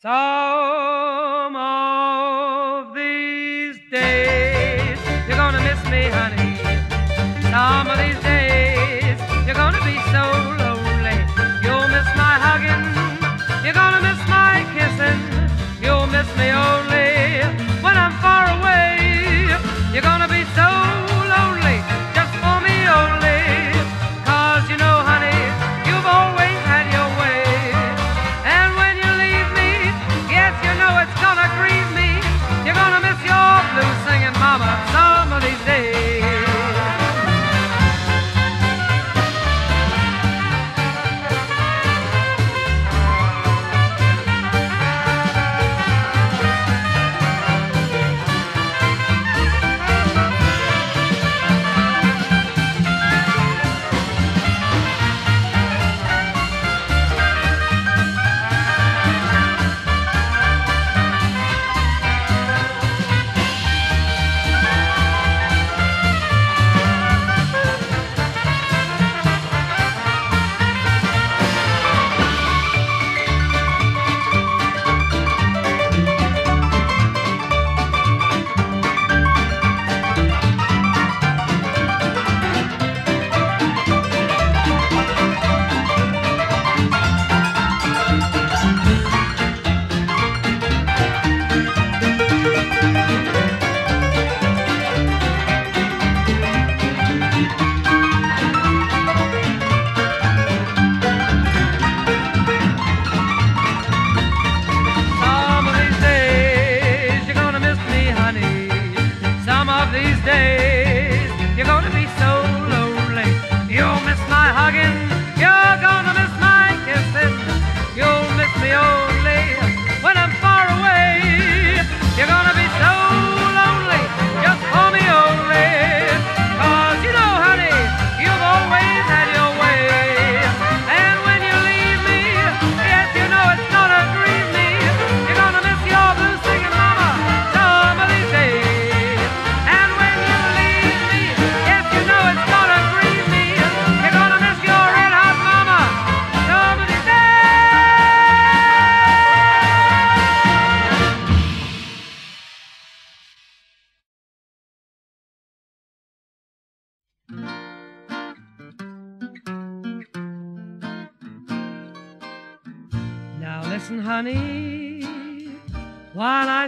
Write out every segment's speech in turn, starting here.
走。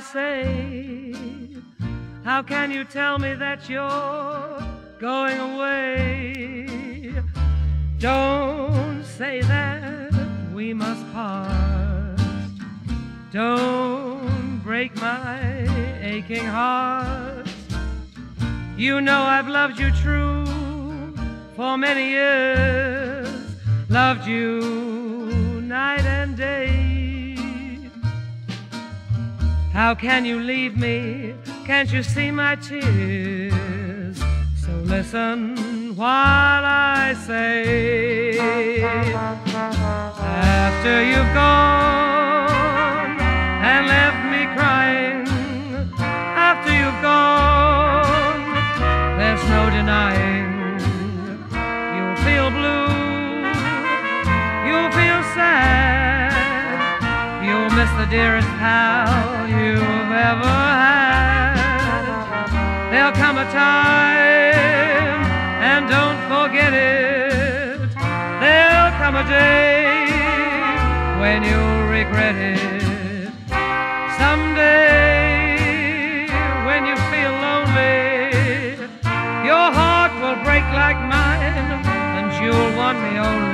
Say, how can you tell me that you're going away? Don't say that we must part. Don't break my aching heart. You know I've loved you true for many years, loved you night and day. How can you leave me? Can't you see my tears? So listen while I say, after you've gone and left me crying, after you've gone, there's no denying you'll feel blue, you'll feel sad, you'll miss the dearest pal you've ever had. There'll come a time, and don't forget it. There'll come a day when you'll regret it. Someday, when you feel lonely, your heart will break like mine, and you'll want me only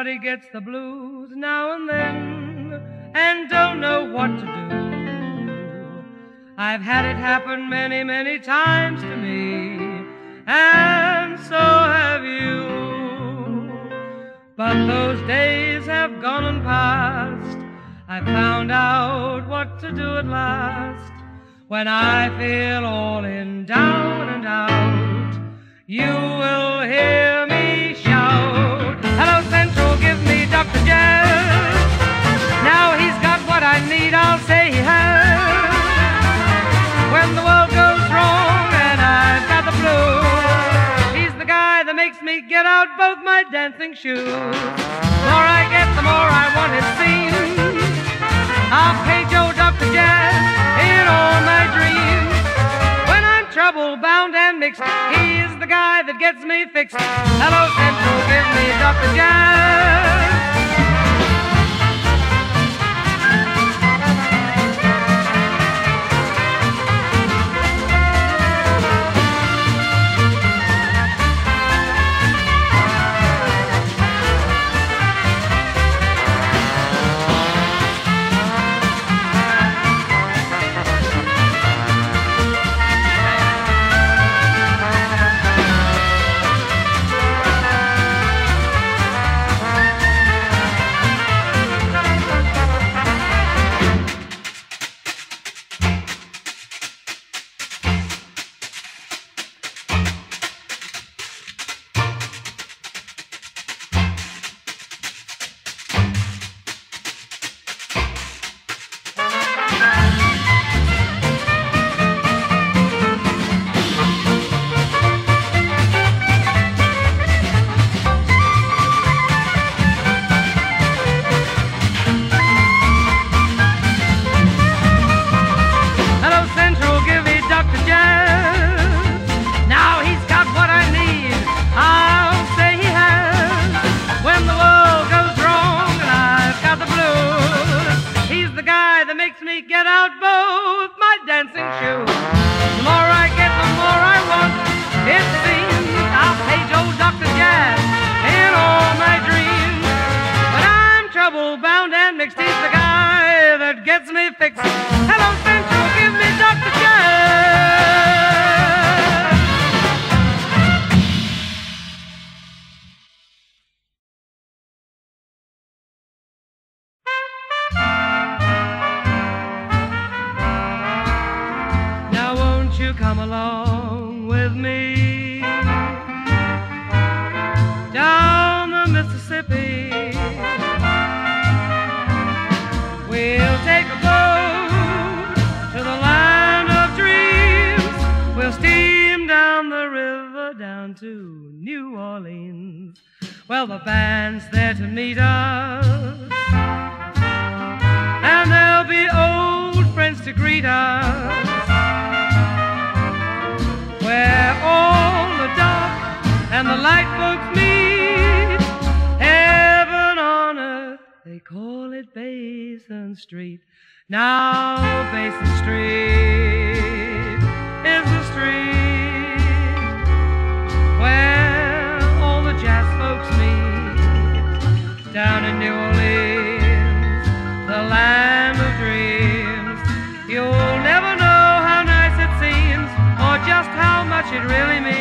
Everybody gets the blues now and then and don't know what to do. I've had it happen many, many times to me, and so have you. But those days have gone and passed. I found out what to do at last. When I feel all in down and out, you dancing shoes. The more I get, the more I want it seen. I'll pay Joe Dr. Jazz in all my dreams. When I'm trouble bound and mixed, he's the guy that gets me fixed. Hello, Central, give me Dr. Jazz. Now Basin Street is the street where all the jazz folks meet. Down in New Orleans, the land of dreams, you'll never know how nice it seems or just how much it really means.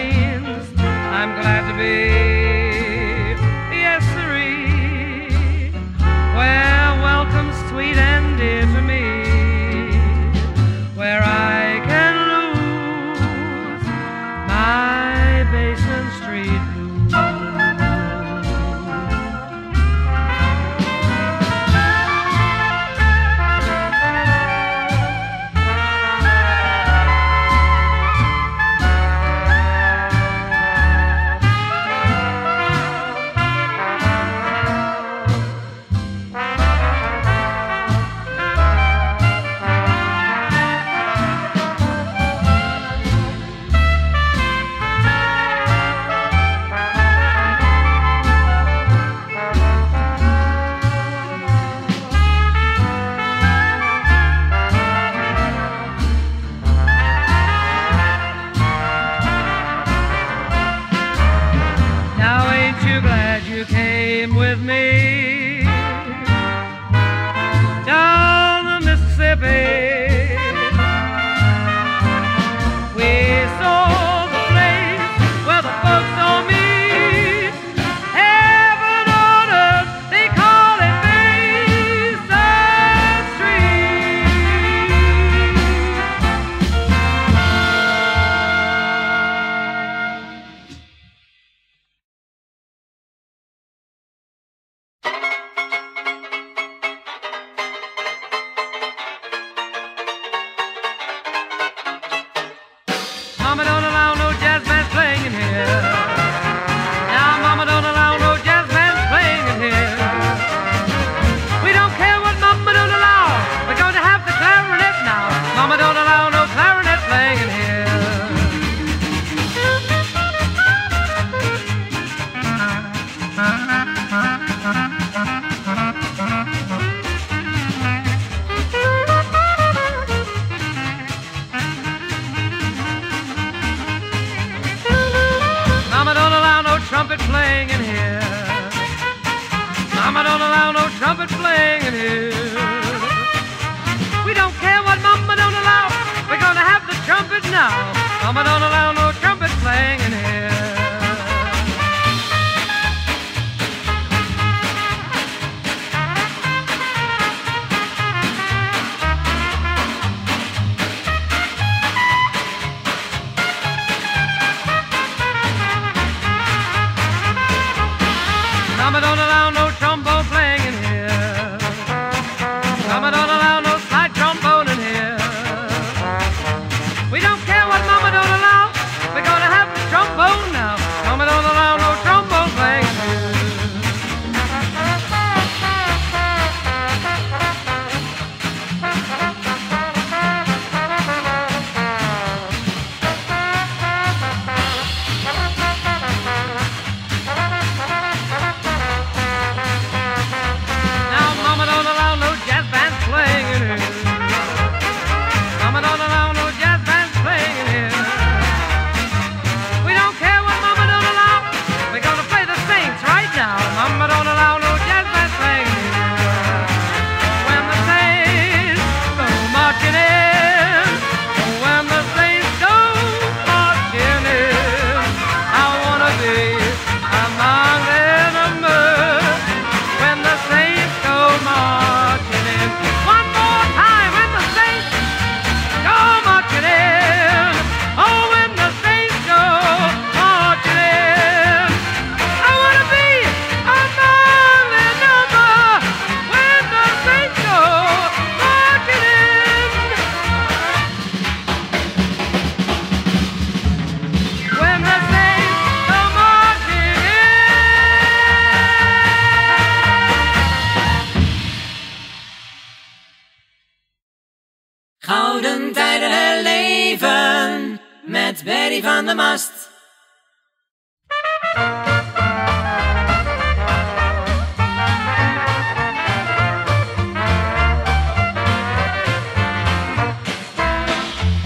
Gerry van the Mast.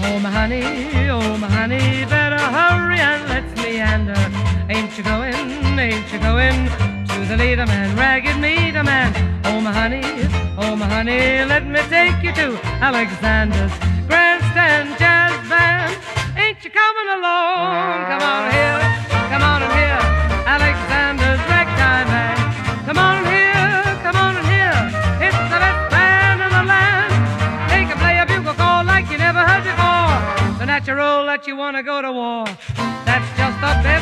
Oh, my honey, oh, my honey, better hurry and let's meander. Uh, ain't you going, ain't you going to the leader man, ragged meter man? Oh, my honey, oh, my honey, let me take you to Alexander's grandstand. Jam you're coming along. Come on here, come on here, Alexander's ragtime band. Come on here, come on here, it's the best band in the land. They can play a bugle call like you never heard before. The natural that you want to go to war. That's just the best.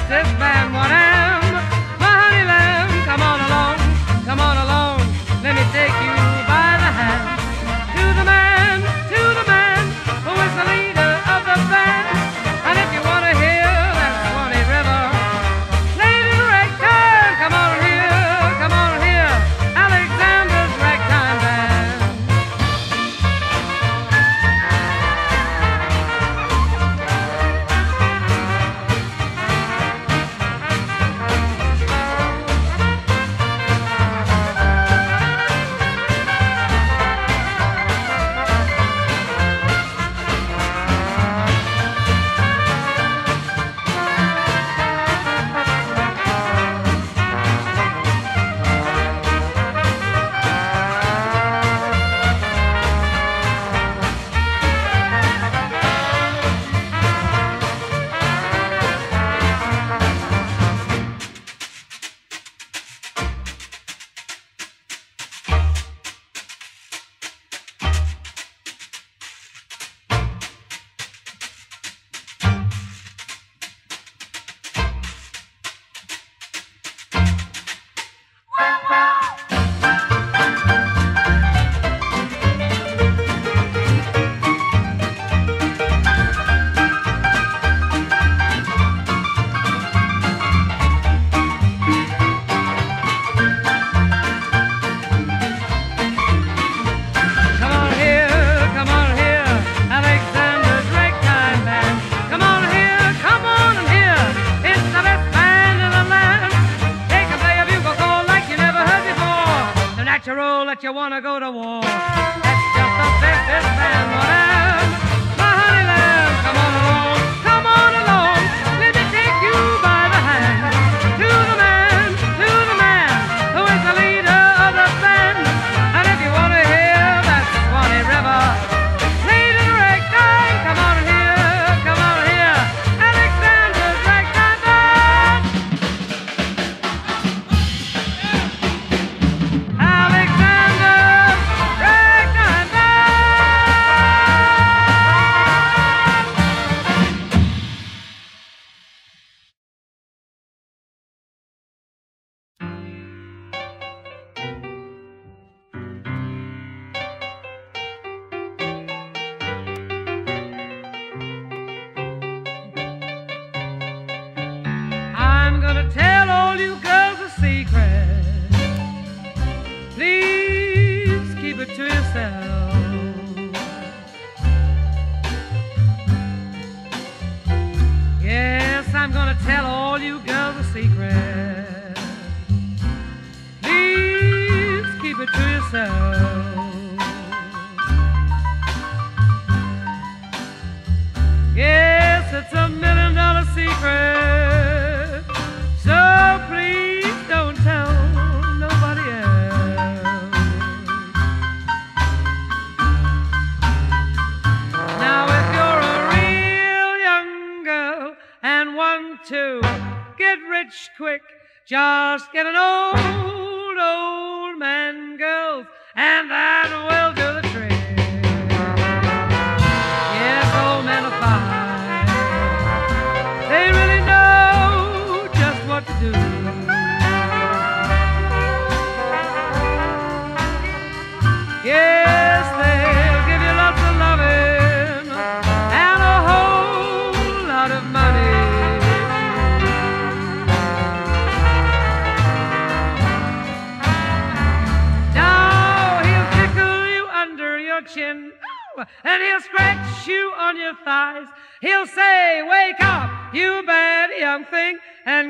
quick. Just get an old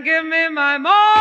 give me my morning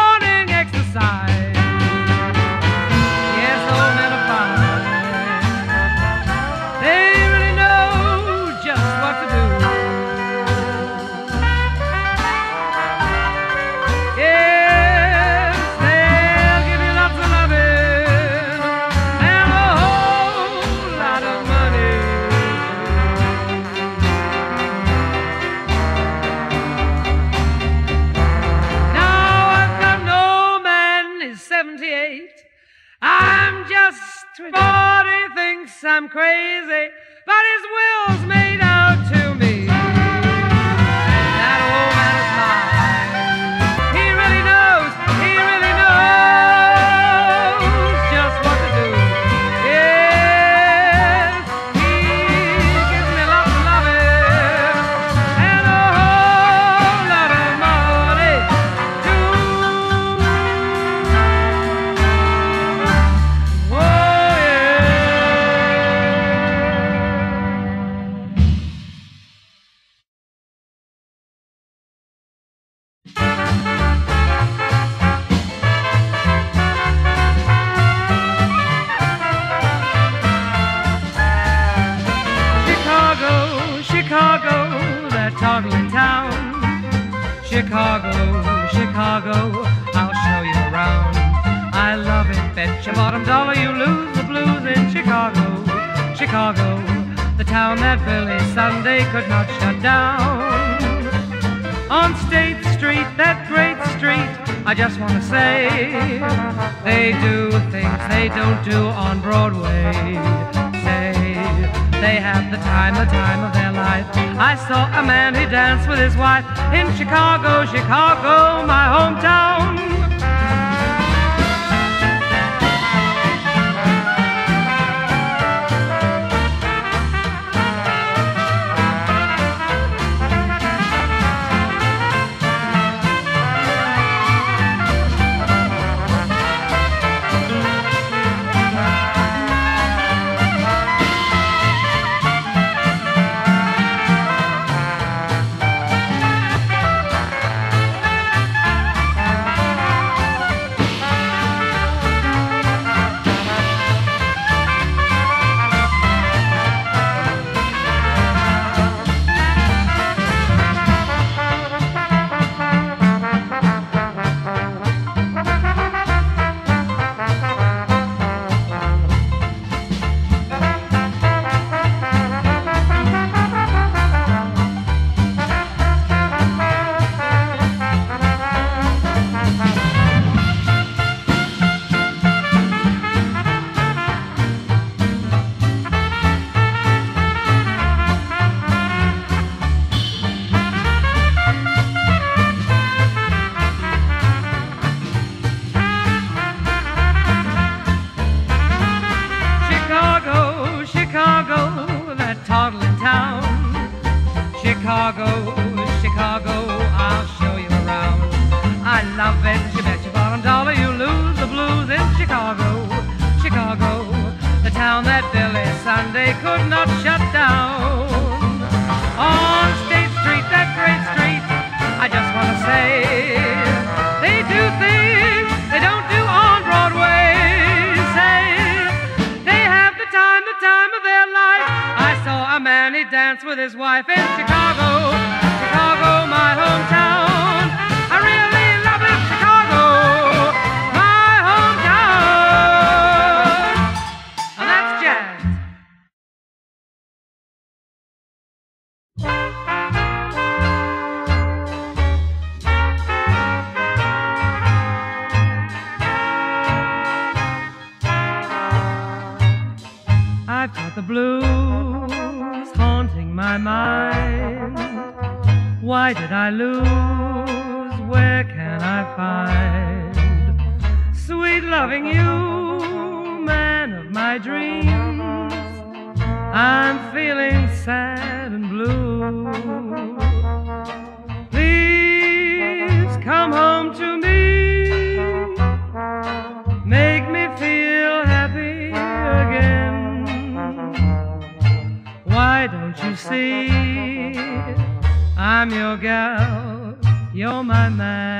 Chicago, Chicago, I'll show you around. I love it, bet your bottom dollar you lose the blues in Chicago, Chicago, the town that Billy Sunday could not shut down. On State Street, that great street, I just want to say they do things they don't do on Broadway. They have the time, the time of their life. I saw a man who danced with his wife in Chicago, Chicago, my hometown. Chicago, with his wife in Chicago, Chicago, my hometown. Loving you, man of my dreams? I'm feeling sad and blue. Please come home to me. Make me feel happy again. Why don't you see I'm your gal, you're my man.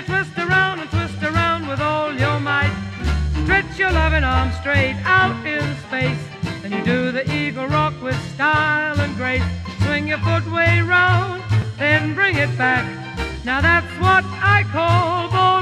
You twist around and twist around with all your might. Stretch your loving arms straight out in space. Then you do the eagle rock with style and grace. Swing your foot way round, then bring it back. Now that's what I call Ballin'